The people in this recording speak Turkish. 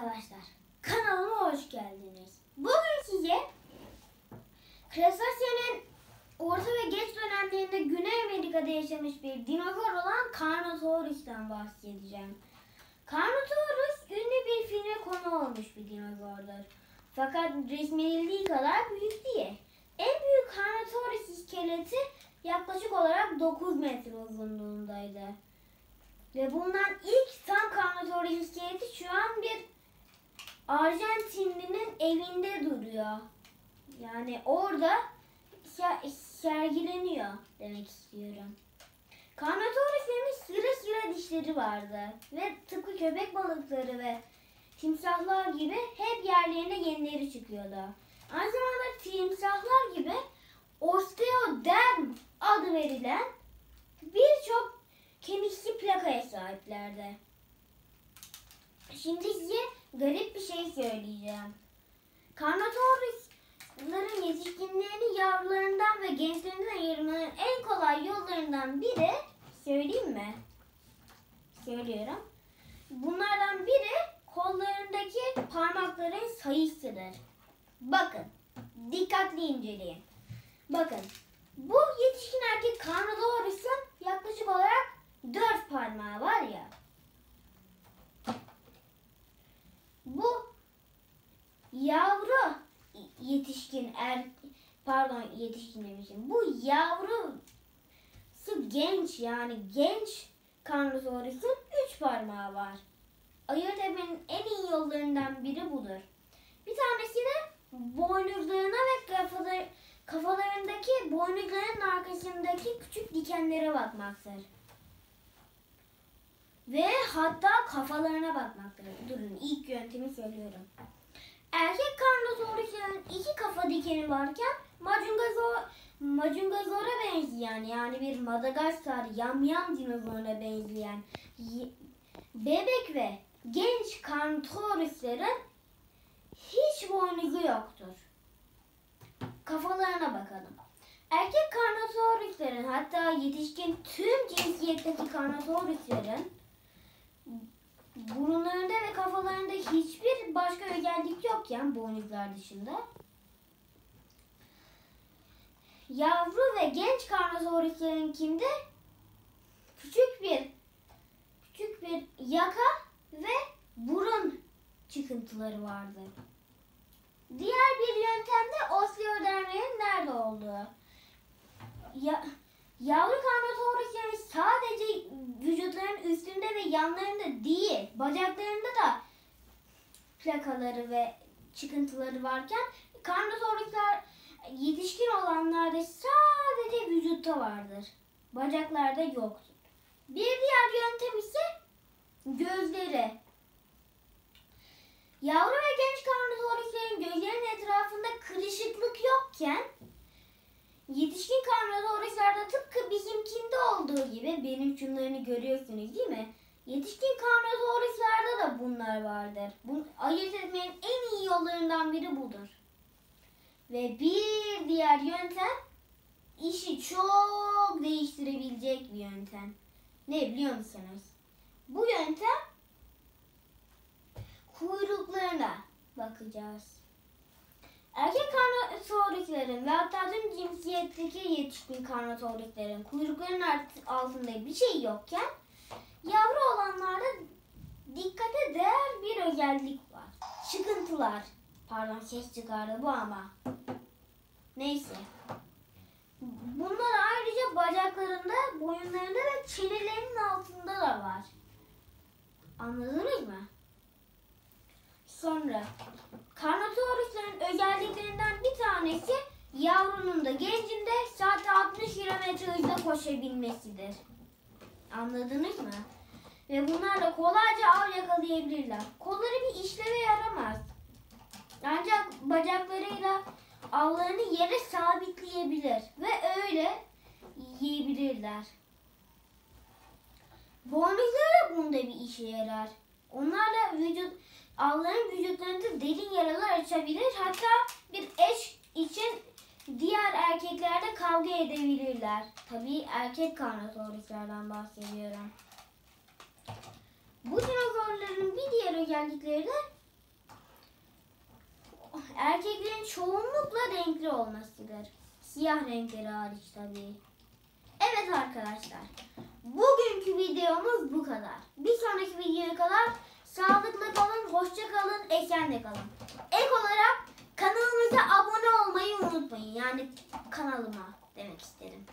arkadaşlar. Kanalıma hoş geldiniz. Bugün size Kretasye'nin orta ve geç dönemlerinde Güney Amerika'da yaşamış bir dinozor olan Carnotaurus'tan bahsedeceğim. Carnotaurus ünlü bir filme konu olmuş bir dinozordur. Fakat resmedildiği kadar büyük değil. En büyük Carnotaurus iskeleti yaklaşık olarak 9 metre uzunluğundaydı. Ve bundan ilk tam Carnotaurus iskeleti Arjantinlinin evinde duruyor. Yani orada ser- sergileniyor demek istiyorum. Carnotaurus'un sıra sıra dişleri vardı ve tıpkı köpek balıkları ve timsahlar gibi hep yerlerine yenileri çıkıyordu. Aynı zamanda timsahlar gibi osteoderm adı verilen birçok kemikli plakaya sahiplerdi. Şimdi size garip bir şey söyleyeceğim. Carnotaurus'ların yetişkinlerini yavrularından ve gençlerinden ayırmanın en kolay yollarından biri, söyleyeyim mi? Söylüyorum. Bunlardan biri kollarındaki parmakların sayısıdır. Bakın, dikkatli inceleyin. Bakın, bu yetişkin erkek Carnotaurus'un yaklaşık olarak dört parmağı var ya. Bu yavru yetişkin er pardon yetişkin demişim. Bu yavrusu genç yani genç Carnotaurus'un üç parmağı var. Ayırt etmenin en iyi yollarından biri budur. Bir tanesi de boynuzlarına ve kafaları, kafalarındaki boynuzların arkasındaki küçük dikenlere bakmaktır. Ve hatta kafalarına bakmaktır. Durun ilk yöntemi söylüyorum. Erkek Carnotaurus'un iki kafa dikeni varken Majungazo, Majungazor'a benzeyen yani bir Madagaskar yamyam dinozoruna benzeyen bebek ve genç Carnotaurus'ların hiç boynuzu yoktur. Kafalarına bakalım. Erkek Carnotaurus'ların hatta yetişkin tüm cinsiyetteki Carnotaurus'ların burunlarında ve kafalarında hiçbir başka özellik yokken boynuzlar dışında yavru ve genç Carnotaurus'larınkinde küçük bir küçük bir yaka ve burun çıkıntıları vardı. Diğer bir yöntem de osteodermlerin nerede olduğu. Ya, yavru Carnotaurus'ların sadece vücutların üstünde ve yanlarında değil, bacaklarında da plakaları ve çıkıntıları varken Carnotaurus'lar yetişkin olanlarda sadece vücutta vardır. Bacaklarda yoktur. Bir diğer yöntem ise gözleri. Yavru ve genç Carnotaurus'ların gözlerinin etrafında kırışıklık yokken Yetişkin Carnotaurus'larda tıpkı bizimkinde olduğu gibi benim şunlarını görüyorsunuz değil mi? Yetişkin Carnotaurus'larda da bunlar vardır. Bunu ayırt etmenin en iyi yollarından biri budur. Ve bir diğer yöntem işi çok değiştirebilecek bir yöntem. Ne biliyor musunuz? Bu yöntem kuyruklarına bakacağız. Erkek Carnotaurus'ların ve hatta tüm cinsiyetteki yetişkin Carnotaurus'ların kuyruklarının altında bir şey yokken yavru olanlarda dikkate değer bir özellik var. Çıkıntılar. Pardon ses çıkardı bu ama. Neyse. Bunlar ayrıca bacaklarında, boyunlarında ve çenelerinin altında da var. Anladınız mı? Sonra Carnotaurus'ların özelliklerinden bir tanesi yavrunun da gencin de saatte 60 km hızla koşabilmesidir. Anladınız mı? Ve bunlarla kolayca av yakalayabilirler. Kolları bir işleve yaramaz. Ancak bacaklarıyla avlarını yere sabitleyebilir ve öyle yiyebilirler. Boynuzları da bunda bir işe yarar. Onlarla vücut avların vücutlarında derin yaralar açabilir. Hatta bir eş için diğer erkeklerle kavga edebilirler. Tabii erkek Carnotaurus'lardan bahsediyorum. Bu dinozorların bir diğer özellikleri de erkeklerin çoğunlukla renkli olmasıdır. Siyah renkleri hariç tabii. Evet arkadaşlar. Bugünkü videomuz bu kadar. Bir sonraki videoya kadar sağlıklı kalın, hoşça kalın, esenle kalın. Ek olarak kanalımıza abone olmayı unutmayın. Yani kanalıma demek istedim.